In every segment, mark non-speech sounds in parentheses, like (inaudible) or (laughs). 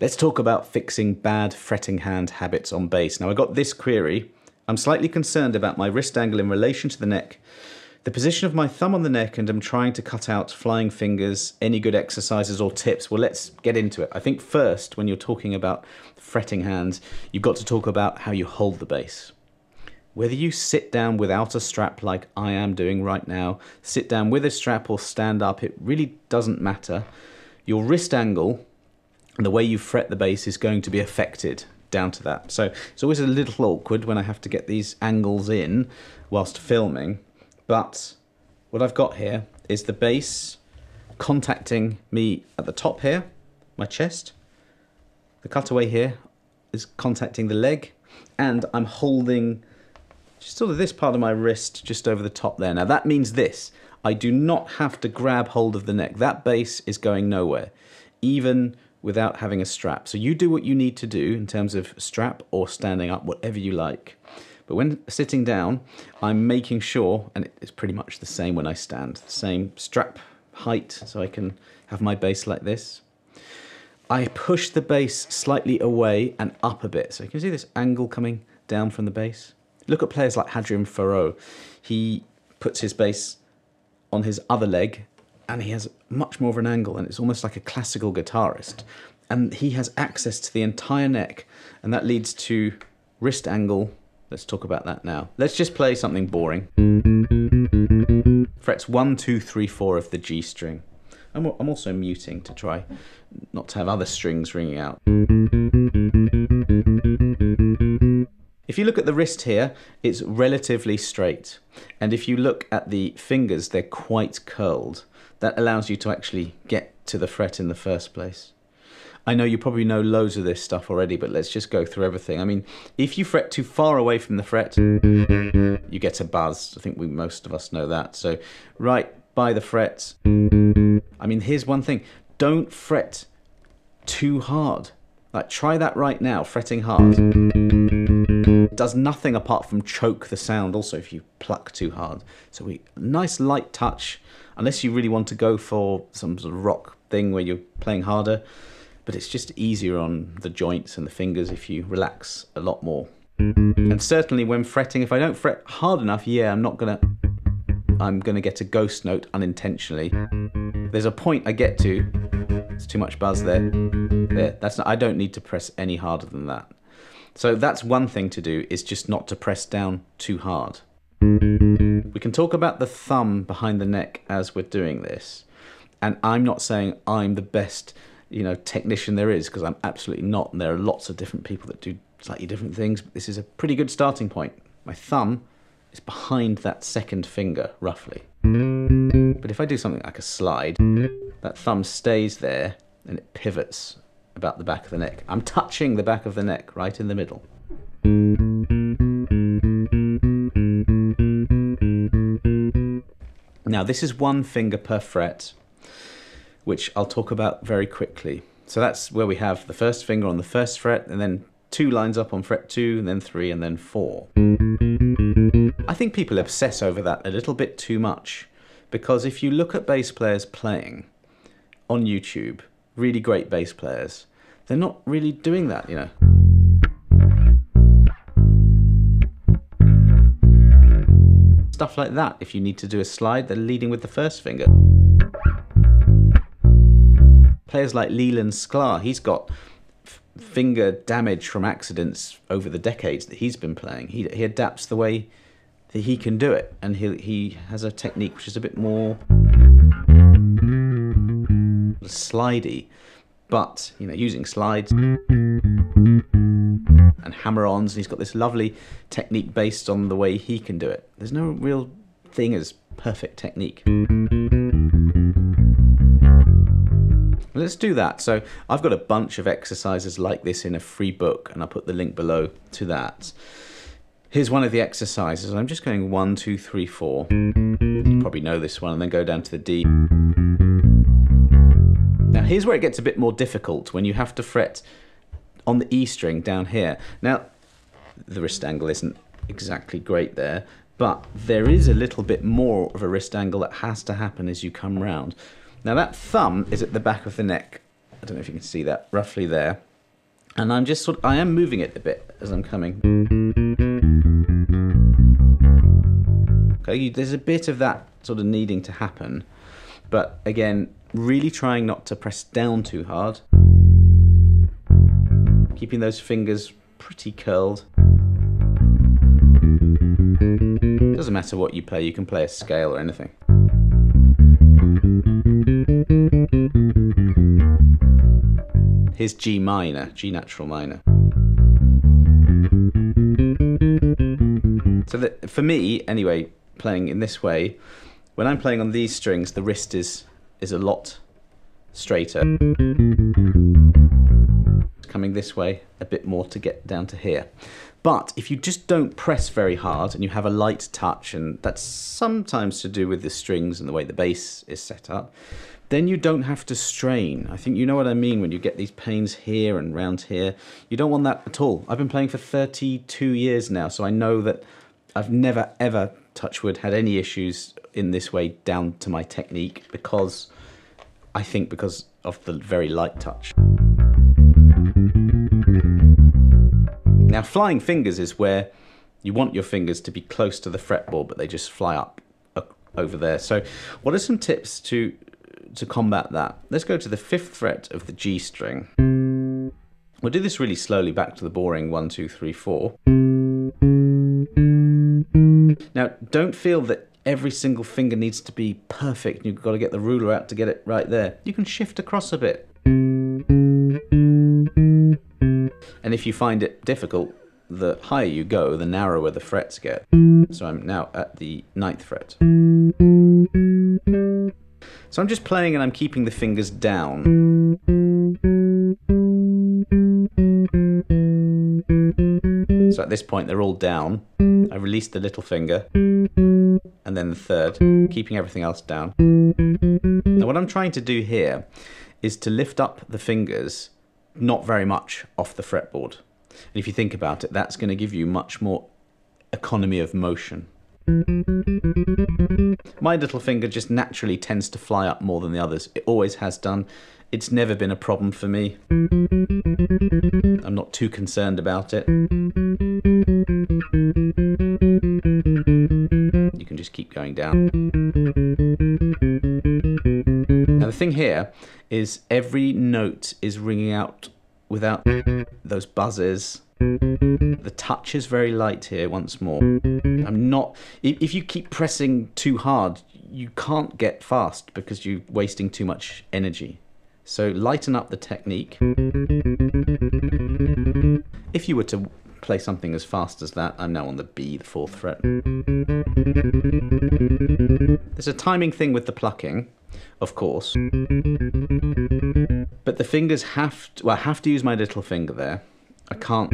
Let's talk about fixing bad fretting hand habits on bass. Now I got this query. I'm slightly concerned about my wrist angle in relation to the neck, the position of my thumb on the neck, and I'm trying to cut out flying fingers, any good exercises or tips. Well, let's get into it. I think first, when you're talking about fretting hands, you've got to talk about how you hold the bass. Whether you sit down without a strap like I am doing right now, sit down with a strap or stand up, it really doesn't matter. Your wrist angle and the way you fret the bass is going to be affected down to that. So it's always a little awkward when I have to get these angles in whilst filming, but what I've got here is the bass contacting me at the top here, my chest. The cutaway here is contacting the leg, and I'm holding just sort of this part of my wrist just over the top there. Now that means this, I do not have to grab hold of the neck. That bass is going nowhere. Even without having a strap. So you do what you need to do in terms of strap or standing up, whatever you like. But when sitting down, I'm making sure, and it's pretty much the same when I stand, the same strap height, so I can have my bass like this. I push the bass slightly away and up a bit. So you can see this angle coming down from the bass. Look at players like Hadrien Feraud. He puts his bass on his other leg and he has much more of an angle and it's almost like a classical guitarist. And he has access to the entire neck and that leads to wrist angle. Let's talk about that now. Let's just play something boring. Frets 1 2 3 4 of the G string. I'm, I'm also muting to try not to have other strings ringing out. If you look at the wrist here, it's relatively straight. And if you look at the fingers, they're quite curled that allows you to actually get to the fret in the first place. I know you probably know loads of this stuff already, but let's just go through everything. I mean, if you fret too far away from the fret, you get a buzz. I think we most of us know that. So right by the fret. I mean, here's one thing. Don't fret too hard. Like try that right now, fretting hard. Does nothing apart from choke the sound also if you pluck too hard. So we nice light touch unless you really want to go for some sort of rock thing where you're playing harder. But it's just easier on the joints and the fingers if you relax a lot more. And certainly when fretting, if I don't fret hard enough, yeah, I'm not gonna I'm gonna get a ghost note unintentionally. There's a point I get to, it's too much buzz there. There, that's not, I don't need to press any harder than that. So that's one thing to do is just not to press down too hard. We can talk about the thumb behind the neck as we're doing this. And I'm not saying I'm the best, you know, technician there is because I'm absolutely not. And there are lots of different people that do slightly different things. But this is a pretty good starting point. My thumb is behind that second finger, roughly. But if I do something like a slide, that thumb stays there and it pivots about the back of the neck. I'm touching the back of the neck right in the middle. Now this is one finger per fret, which I'll talk about very quickly. So that's where we have the first finger on the first fret and then two lines up on fret two and then three and then four. I think people obsess over that a little bit too much because if you look at bass players playing on YouTube, really great bass players, they're not really doing that, you know. Stuff like that. If you need to do a slide, they're leading with the first finger. Players like Leland Sklar, he's got finger damage from accidents over the decades that he's been playing. He, he adapts the way that he can do it, and he, he has a technique which is a bit more slidey but you know using slides and hammer-ons and he's got this lovely technique based on the way he can do it. There's no real thing as perfect technique. Let's do that. So I've got a bunch of exercises like this in a free book and I'll put the link below to that. Here's one of the exercises. I'm just going one two three four. You probably know this one and then go down to the D here's where it gets a bit more difficult when you have to fret on the E string down here. Now the wrist angle isn't exactly great there, but there is a little bit more of a wrist angle that has to happen as you come round. Now that thumb is at the back of the neck I don't know if you can see that, roughly there. And I'm just sort of, I am moving it a bit as I'm coming. Okay, there's a bit of that sort of needing to happen. But again, really trying not to press down too hard. Keeping those fingers pretty curled. Doesn't matter what you play, you can play a scale or anything. Here's G minor, G natural minor. So that for me, anyway, playing in this way, when I'm playing on these strings, the wrist is is a lot straighter. Coming this way a bit more to get down to here. But if you just don't press very hard and you have a light touch, and that's sometimes to do with the strings and the way the bass is set up, then you don't have to strain. I think you know what I mean when you get these pains here and round here. You don't want that at all. I've been playing for 32 years now, so I know that I've never ever, touchwood, had any issues in this way down to my technique because I think because of the very light touch. Now, flying fingers is where you want your fingers to be close to the fretboard, but they just fly up over there. So, what are some tips to to combat that? Let's go to the fifth fret of the G string. We'll do this really slowly back to the boring one, two, three, four. Now, don't feel that every single finger needs to be perfect. You've got to get the ruler out to get it right there. You can shift across a bit. And if you find it difficult, the higher you go, the narrower the frets get. So I'm now at the ninth fret. So I'm just playing and I'm keeping the fingers down. So at this point they're all down. I release the little finger and then the third, keeping everything else down. Now what I'm trying to do here is to lift up the fingers not very much off the fretboard. And if you think about it, that's going to give you much more economy of motion. My little finger just naturally tends to fly up more than the others. It always has done. It's never been a problem for me. I'm not too concerned about it. Just keep going down. Now the thing here is every note is ringing out without those buzzes. The touch is very light here once more. I'm not, if you keep pressing too hard, you can't get fast because you're wasting too much energy. So lighten up the technique. If you were to play something as fast as that, I'm now on the B, the fourth fret. There's a timing thing with the plucking, of course. But the fingers have to, well, I have to use my little finger there. I can't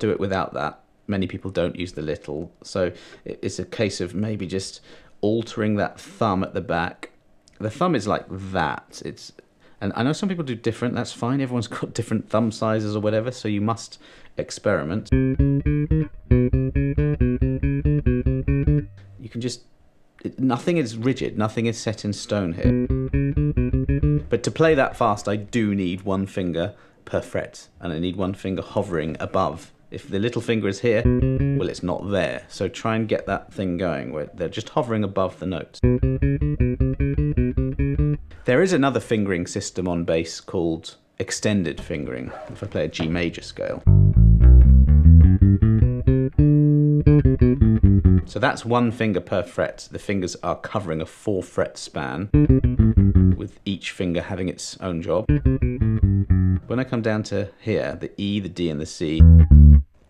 do it without that. Many people don't use the little, so it's a case of maybe just altering that thumb at the back. The thumb is like that. It's and I know some people do different, that's fine. Everyone's (laughs) got different thumb sizes or whatever, so you must experiment. You can just, nothing is rigid, nothing is set in stone here. But to play that fast, I do need one finger per fret, and I need one finger hovering above. If the little finger is here, well, it's not there. So try and get that thing going where they're just hovering above the notes. There is another fingering system on bass called extended fingering, if I play a G major scale. So that's one finger per fret. The fingers are covering a four fret span, with each finger having its own job. When I come down to here, the E, the D, and the C,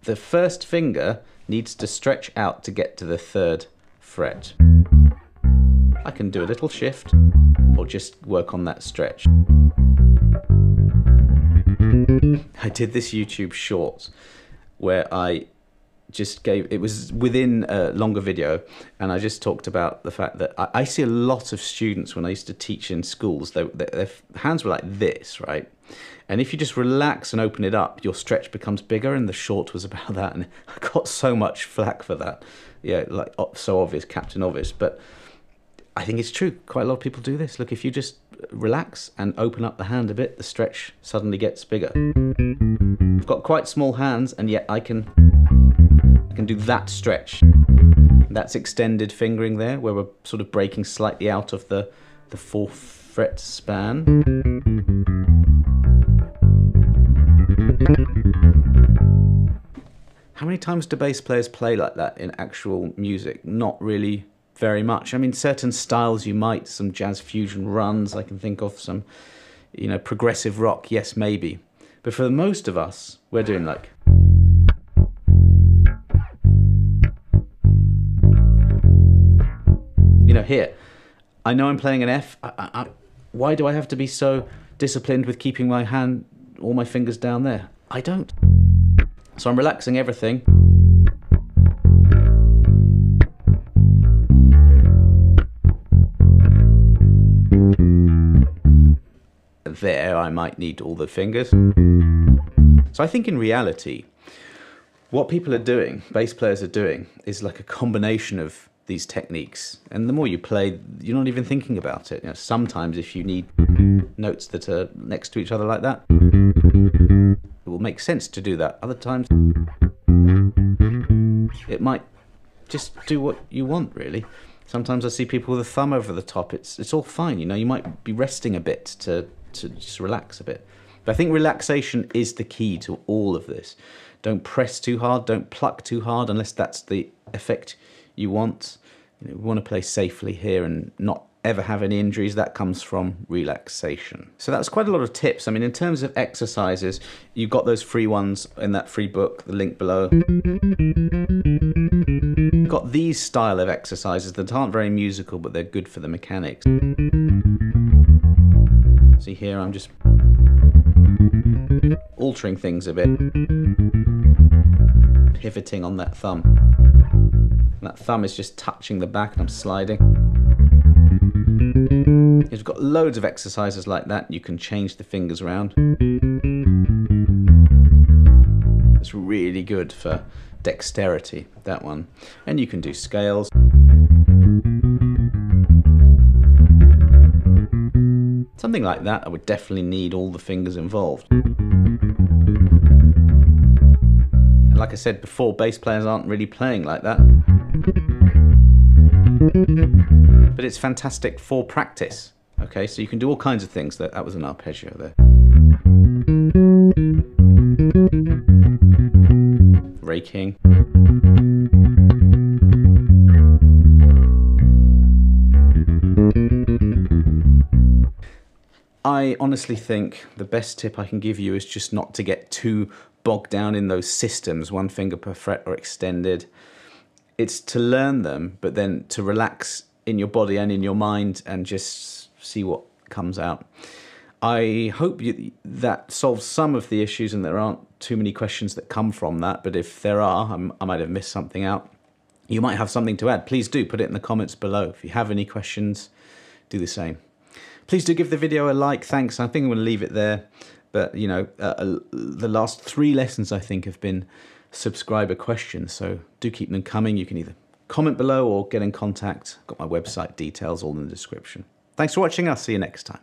the first finger needs to stretch out to get to the third fret. I can do a little shift or just work on that stretch. I did this YouTube short where I just gave it was within a longer video and i just talked about the fact that i, I see a lot of students when i used to teach in schools they, they, their hands were like this right and if you just relax and open it up your stretch becomes bigger and the short was about (laughs) that and i got so much flack for that yeah like so obvious captain obvious but I think it's true. Quite a lot of people do this. Look, if you just relax and open up the hand a bit, the stretch suddenly gets bigger. I've got quite small hands, and yet I can I can do that stretch. That's extended fingering there, where we're sort of breaking slightly out of the the fourth fret span. How many times do bass players play like that in actual music? Not really very much. I mean, certain styles you might, some jazz fusion runs, I can think of some, you know, progressive rock, yes, maybe. But for the most of us, we're doing like. You know, here, I know I'm playing an F. I, I, I, why do I have to be so disciplined with keeping my hand, all my fingers down there? I don't. So I'm relaxing everything. I might need all the fingers. So I think in reality, what people are doing, bass players are doing, is like a combination of these techniques. And the more you play, you're not even thinking about it. You know, sometimes if you need notes that are next to each other like that, it will make sense to do that. Other times, it might just do what you want, really. Sometimes I see people with a thumb over the top. It's it's all fine, you know. You might be resting a bit to to just relax a bit. But I think relaxation is the key to all of this. Don't press too hard. Don't pluck too hard unless that's the effect you want. You know, we want to play safely here and not ever have any injuries, that comes from relaxation. So that's quite a lot of tips. I mean, in terms of exercises, you've got those free ones in that free book, the link below. You've got these style of exercises that aren't very musical, but they're good for the mechanics. See here, I'm just altering things a bit, pivoting on that thumb. That thumb is just touching the back and I'm sliding. You've got loads of exercises like that. You can change the fingers around. It's really good for dexterity, that one. And you can do scales. Something like that, I would definitely need all the fingers involved. And like I said before, bass players aren't really playing like that but it's fantastic for practice. Okay, so you can do all kinds of things. That that was an arpeggio there. Raking. I honestly think the best tip I can give you is just not to get too bogged down in those systems, one finger per fret or extended. It's to learn them, but then to relax in your body and in your mind and just see what comes out. I hope you, that solves some of the issues and there aren't too many questions that come from that. But if there are, I'm, i might have missed something out. You might have something to add. Please do put it in the comments below. If you have any questions, do the same. Please do give the video a like. Thanks. I think I'm going to leave it there. But, you know, uh, uh, the last three lessons, I think, have been subscriber questions. So do keep them coming. You can either comment below or get in contact. Got my website details all in the description. Thanks for watching. I'll see you next time.